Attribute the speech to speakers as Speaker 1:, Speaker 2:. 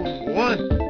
Speaker 1: One.